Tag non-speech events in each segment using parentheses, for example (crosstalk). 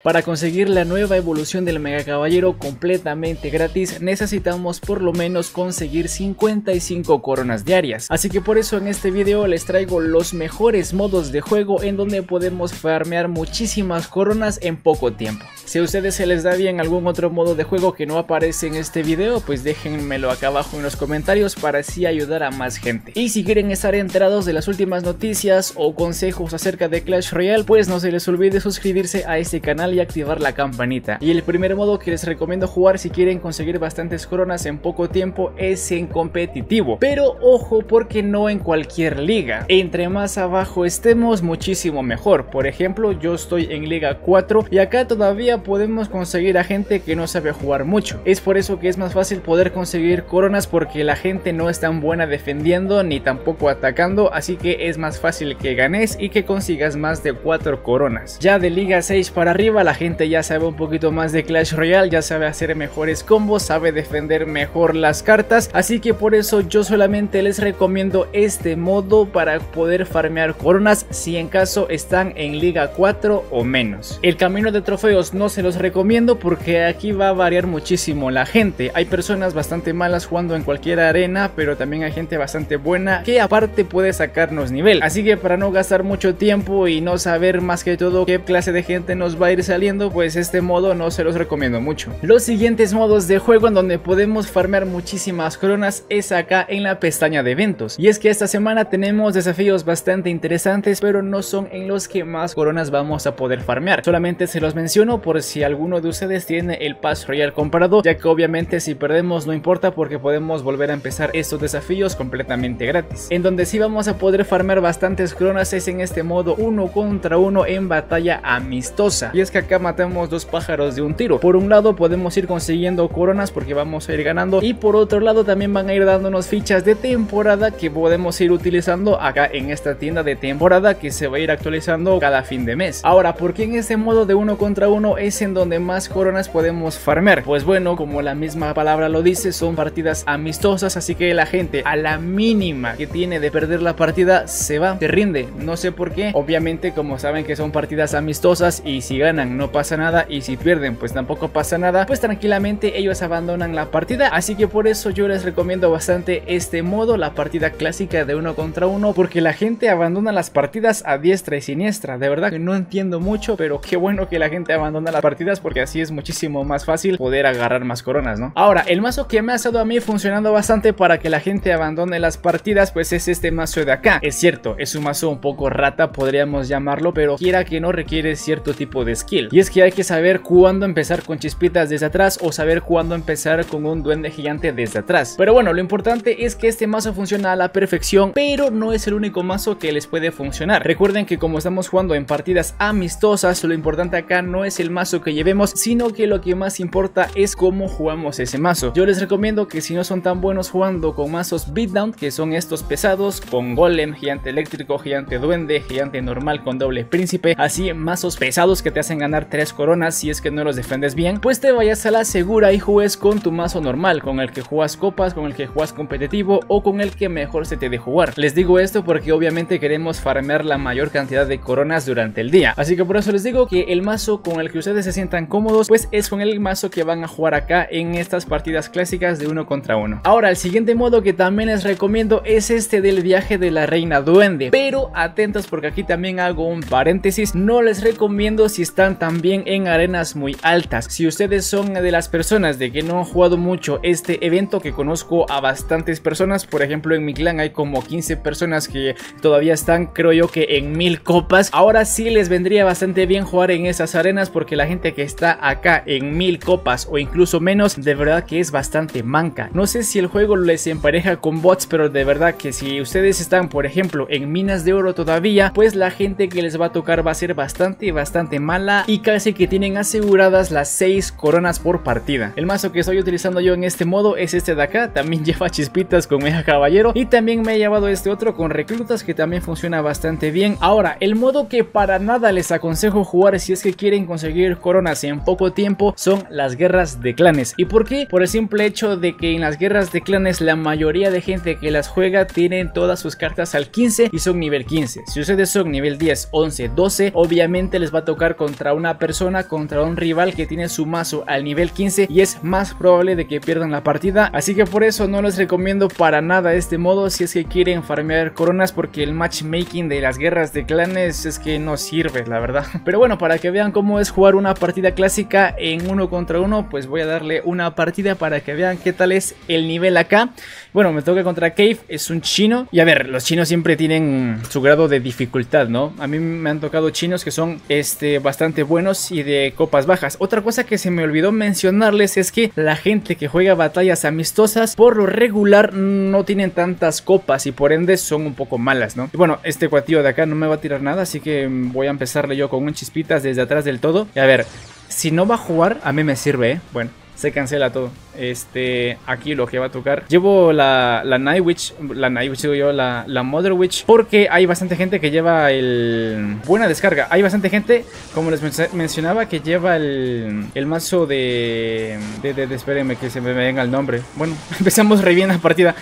Para conseguir la nueva evolución del Mega Caballero completamente gratis necesitamos por lo menos conseguir 55 coronas diarias. Así que por eso en este video les traigo los mejores modos de juego en donde podemos farmear muchísimas coronas en poco tiempo. Si a ustedes se les da bien algún otro modo de juego que no aparece en este video, pues déjenmelo acá abajo en los comentarios para así ayudar a más gente. Y si quieren estar enterados de las últimas noticias o consejos acerca de Clash Royale, pues no se les olvide suscribirse a este canal y activar la campanita. Y el primer modo que les recomiendo jugar si quieren conseguir bastantes coronas en poco tiempo es en competitivo. Pero ojo porque no en cualquier liga. Entre más abajo estemos muchísimo mejor. Por ejemplo yo estoy en liga 4 y acá todavía podemos conseguir a gente que no sabe jugar mucho. Es por eso que es más fácil poder conseguir coronas porque la gente no es tan buena defendiendo ni tampoco atacando. Así que es más fácil que ganes y que consigas más de 4 coronas. Ya de liga 6 para arriba la gente ya sabe un poquito más de Clash Royale, ya sabe hacer mejores combos, sabe defender mejor las cartas, así que por eso yo solamente les recomiendo este modo para poder farmear coronas si en caso están en Liga 4 o menos. El camino de trofeos no se los recomiendo porque aquí va a variar muchísimo la gente. Hay personas bastante malas jugando en cualquier arena, pero también hay gente bastante buena que aparte puede sacarnos nivel. Así que para no gastar mucho tiempo y no saber más que todo qué clase de gente nos va a ir saliendo, pues este modo no se los recomiendo mucho. Los siguientes modos de juego en donde podemos farmear muchísimas coronas es acá en la pestaña de eventos. Y es que esta semana tenemos desafíos bastante interesantes, pero no son en los que más coronas vamos a poder farmear. Solamente se los menciono por si alguno de ustedes tiene el Pass Royal comprado, ya que obviamente si perdemos no importa porque podemos volver a empezar estos desafíos completamente gratis. En donde sí vamos a poder farmear bastantes coronas es en este modo uno contra uno en batalla amistosa. Y es que acá matamos dos pájaros de un tiro. Por un lado podemos ir consiguiendo coronas porque vamos a ir ganando y por otro lado también van a ir dándonos fichas de temporada que podemos ir utilizando acá en esta tienda de temporada que se va a ir actualizando cada fin de mes. Ahora, ¿por qué en este modo de uno contra uno es en donde más coronas podemos farmear? Pues bueno, como la misma palabra lo dice, son partidas amistosas, así que la gente a la mínima que tiene de perder la partida se va, se rinde. No sé por qué, obviamente como saben que son partidas amistosas y si ganan no pasa nada y si pierden pues tampoco pasa nada, pues tranquilamente ellos abandonan la partida, así que por eso yo les recomiendo bastante este modo, la partida clásica de uno contra uno, porque la gente abandona las partidas a diestra y siniestra, de verdad que no entiendo mucho, pero qué bueno que la gente abandona las partidas porque así es muchísimo más fácil poder agarrar más coronas, ¿no? Ahora, el mazo que me ha estado a mí funcionando bastante para que la gente abandone las partidas, pues es este mazo de acá. Es cierto, es un mazo un poco rata, podríamos llamarlo, pero quiera que no requiere cierto tipo de skill. Y es que hay que saber cuándo empezar con chispitas desde atrás o saber cuándo empezar con un duende gigante desde atrás. Pero bueno, lo importante es que este mazo funciona a la perfección, pero no es el único mazo que les puede funcionar. Recuerden que como estamos jugando en partidas amistosas, lo importante acá no es el mazo que llevemos, sino que lo que más importa es cómo jugamos ese mazo. Yo les recomiendo que si no son tan buenos jugando con mazos beatdown, que son estos pesados, con golem, gigante eléctrico, gigante duende, gigante normal con doble príncipe, así mazos pesados que te hacen ganar ganar 3 coronas si es que no los defendes bien, pues te vayas a la segura y juegues con tu mazo normal, con el que juegas copas, con el que juegas competitivo o con el que mejor se te de jugar. Les digo esto porque obviamente queremos farmear la mayor cantidad de coronas durante el día, así que por eso les digo que el mazo con el que ustedes se sientan cómodos, pues es con el mazo que van a jugar acá en estas partidas clásicas de uno contra uno. Ahora, el siguiente modo que también les recomiendo es este del viaje de la reina duende, pero atentos porque aquí también hago un paréntesis, no les recomiendo si están también en arenas muy altas. Si ustedes son de las personas de que no han jugado mucho este evento, que conozco a bastantes personas, por ejemplo en mi clan hay como 15 personas que todavía están, creo yo que en mil copas. Ahora sí les vendría bastante bien jugar en esas arenas porque la gente que está acá en mil copas o incluso menos, de verdad que es bastante manca. No sé si el juego les empareja con bots, pero de verdad que si ustedes están, por ejemplo, en minas de oro todavía, pues la gente que les va a tocar va a ser bastante, bastante mala y casi que tienen aseguradas las 6 coronas por partida. El mazo que estoy utilizando yo en este modo es este de acá, también (laughs) lleva chispitas con Mega Caballero y también me he llevado este otro con reclutas que también funciona bastante bien. Ahora, el modo que para nada les aconsejo jugar si es que quieren conseguir conseguir coronas en poco tiempo son las guerras de clanes. ¿Y por qué? Por el simple hecho de que en las guerras de clanes la mayoría de gente que las juega tienen todas sus cartas al 15 y son nivel 15. Si ustedes son nivel 10, 11, 12, obviamente les va a tocar contra una persona, contra un rival que tiene su mazo al nivel 15 y es más probable de que pierdan la partida. Así que por eso no les recomiendo para nada este modo si es que quieren farmear coronas porque el matchmaking de las guerras de clanes es que no sirve, la verdad. (laughs) Pero bueno, para que vean cómo es jugar una partida clásica en uno contra uno, pues voy a darle una partida para que vean qué tal es el nivel acá. Bueno, me toca contra Cave, es un chino. Y a ver, los chinos siempre tienen su grado de dificultad, ¿no? A mí me han tocado chinos que son este, bastante buenos y de copas bajas. Otra cosa que se me olvidó mencionarles es que la gente que juega batallas amistosas, por lo regular no tienen tantas copas y por ende son un poco malas, ¿no? Y bueno, este cuatillo de acá no me va a tirar nada, así que voy a empezarle yo con un chispitas desde atrás del todo. Y a ver, si no va a jugar, a mí me sirve, ¿eh? Bueno se cancela todo. Este, aquí lo que va a tocar. Llevo la, la Night Witch, la Night Witch digo yo, la, la Mother Witch, porque hay bastante gente que lleva el... Buena descarga. Hay bastante gente, como les mencionaba, que lleva el, el mazo de... De, de, espérenme que se me venga el nombre. Bueno, (laughs) empezamos re bien la partida.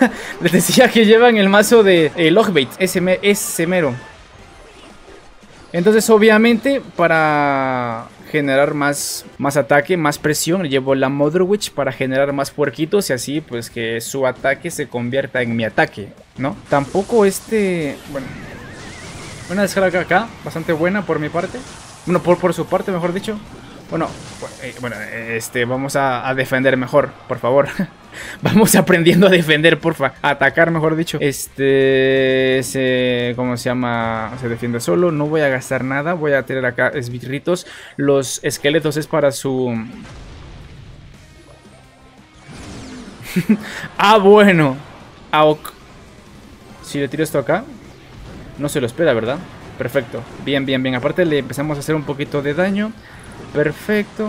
(laughs) les decía que llevan el mazo de eh, Logbait, ese, ese mero. Entonces, obviamente, para generar más, más ataque, más presión. Llevo la Mother Witch para generar más puerquitos y así pues que su ataque se convierta en mi ataque, ¿no? Tampoco este... Bueno, una descarga acá, bastante buena por mi parte. Bueno, por, por su parte, mejor dicho. Bueno, eh, bueno, este, vamos a, defender mejor, por favor. (laughs) (laughs) vamos aprendiendo a defender, porfa. Atacar, mejor dicho. Este, se, ¿cómo se llama? Se defiende solo. No voy a gastar nada. Voy a tener acá esbirritos. Los esqueletos es para su... (laughs) ah, bueno. Aok. Si le tiro esto acá, no se lo espera, ¿verdad? Perfecto. Bien, bien, bien. Aparte le empezamos a hacer un poquito de daño. Perfecto.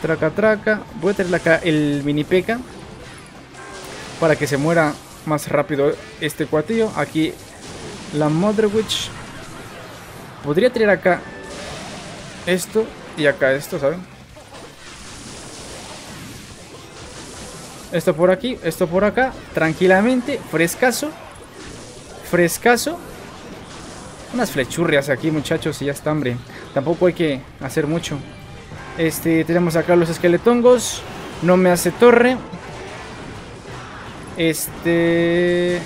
Traca, traca. Voy a tener acá el mini peca. Para que se muera más rápido este cuatillo. Aquí la Mother Witch. Podría tirar acá esto y acá esto, ¿saben? Esto por aquí, esto por acá. Tranquilamente, frescaso. Frescaso. Unas flechurrias aquí, muchachos, y ya está, hambre. Tampoco hay que hacer mucho. Este, tenemos acá los esqueletongos. No me hace torre. Este...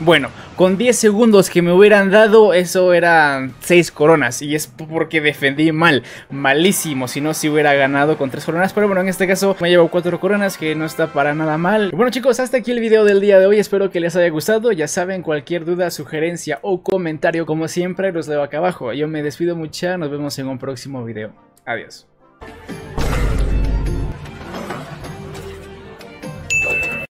Bueno, con 10 segundos que me hubieran dado, eso eran 6 coronas. Y es porque defendí mal, malísimo. Si no, si hubiera ganado con 3 coronas. Pero bueno, en este caso me llevo 4 coronas, que no está para nada mal. bueno chicos, hasta aquí el video del día de hoy. Espero que les haya gustado. Ya saben, cualquier duda, sugerencia o comentario, como siempre, los leo acá abajo. Yo me despido mucho, nos vemos en un próximo video. Adiós.